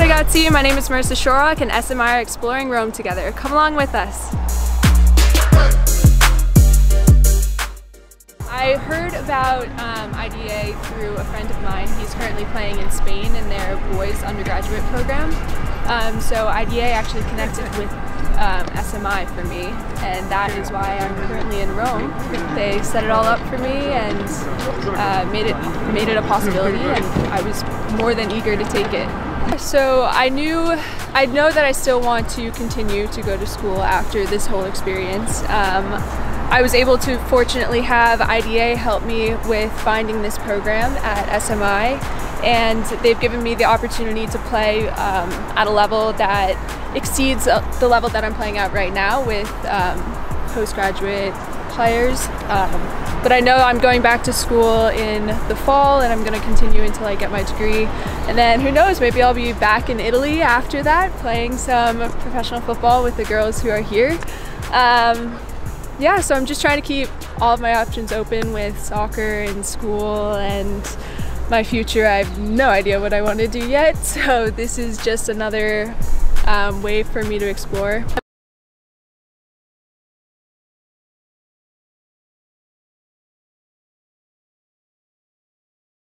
ragazzi, my name is Marisa Shorrock and SMI are exploring Rome together. Come along with us. I heard about um, IDA through a friend of mine. He's currently playing in Spain in their boys undergraduate program. Um, so IDA actually connected with um, SMI for me, and that is why I'm currently in Rome. They set it all up for me and uh, made it made it a possibility, and I was more than eager to take it. So I knew, I know that I still want to continue to go to school after this whole experience. Um, I was able to fortunately have IDA help me with finding this program at SMI and they've given me the opportunity to play um, at a level that exceeds uh, the level that I'm playing at right now with um, postgraduate players. Um, but I know I'm going back to school in the fall and I'm going to continue until I get my degree. And then who knows, maybe I'll be back in Italy after that playing some professional football with the girls who are here. Um, yeah, so I'm just trying to keep all of my options open with soccer and school and my future. I have no idea what I want to do yet, so this is just another um, way for me to explore.